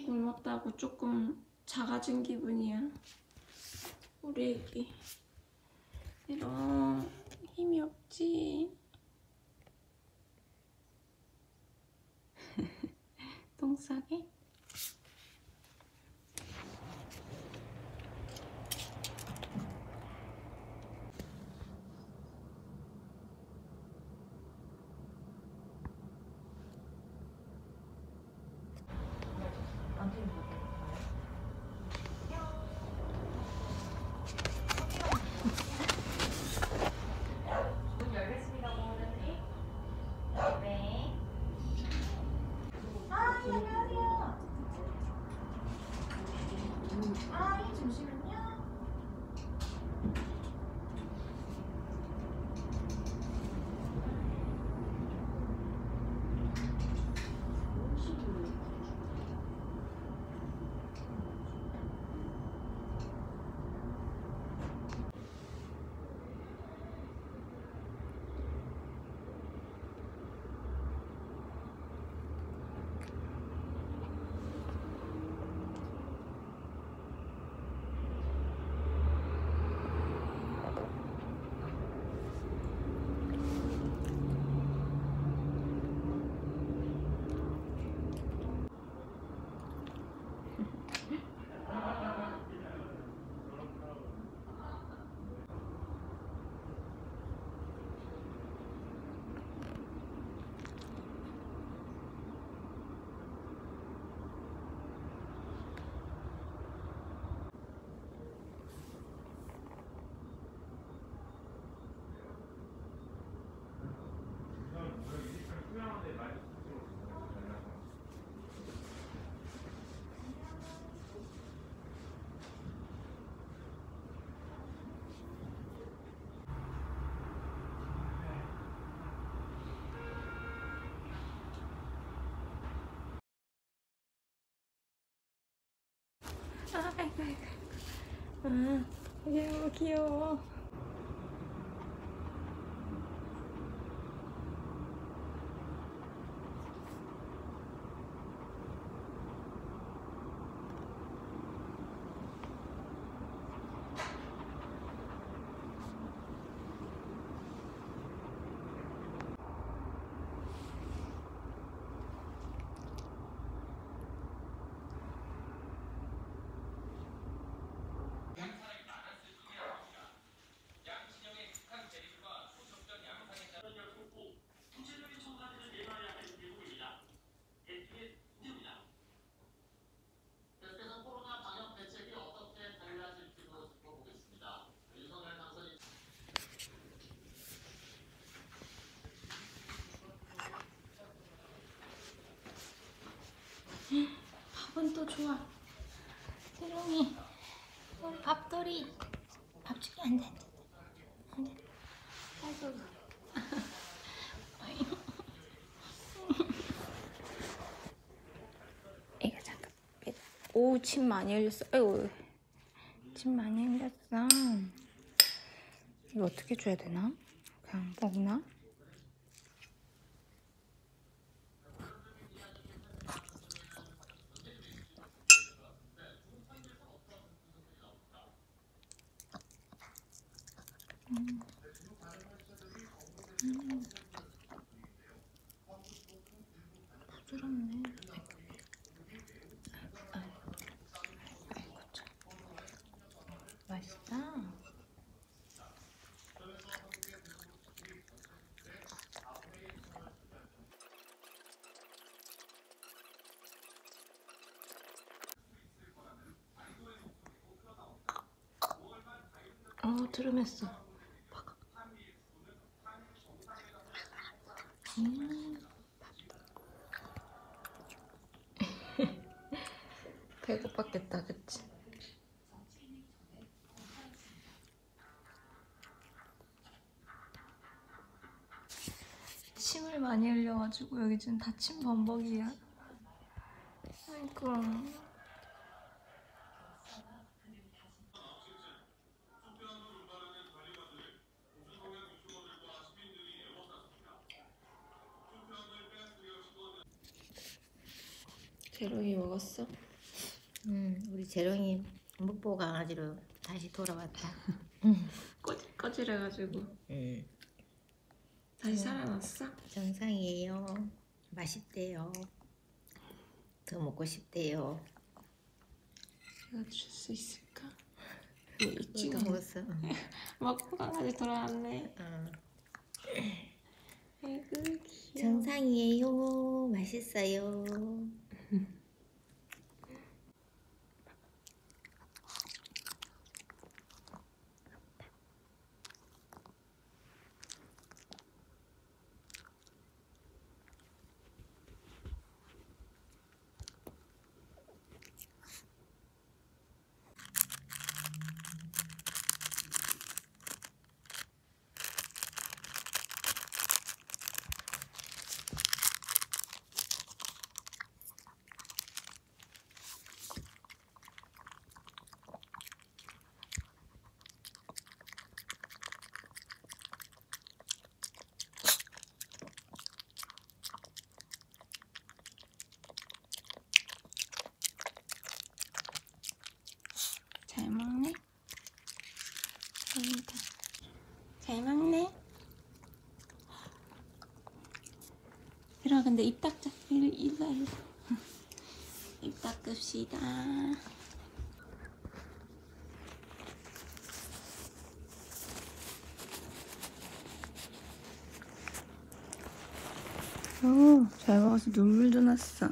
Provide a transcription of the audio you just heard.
끼 굶었다고 조금 작아진 기분이야. 우리 애기. 이런 힘이 없지. 똥 싸게? 아, 아이고, 아이고. 아, 귀여워, 귀여워. 계속해서 코로나 방역 대책이 어떻게 달라질지도 짚어보겠습니다. 윤석열 당선인 밥은 또 좋아. 세롱이, 우리 밥돌이. 밥 주기 안 돼, 안 돼. 아이고. 이거 잠깐. 오, 침 많이 흘렸어. 아이고. 침 많이 흘렸어. 이거 어떻게 줘야 되나? 그냥 먹나? 부드럽네. 맛있다. 어, 트름했어. 배고팠겠다, 그치? 침을 많이 흘려가지고 여기 지금 다침 범벅이야. 아이고. 제로이 먹었어? 음, 우리 재롱이 목보 강아지로 다시 돌아왔다. 꺼지, 꺼지래가지고 음, 다시 살아났어? 정상이에요. 맛있대요. 더 먹고 싶대요. 제가 줄수 있을까? 뭐 있지가 이거 않 먹었어. 먹고 강아지 돌아왔네 어. 아이고 귀여워 정상이에요. 맛있어요. Hmm. 근데 입 닦자 와 이리 와. 입 닦읍시다 오, 잘 먹어서 눈물도 났어.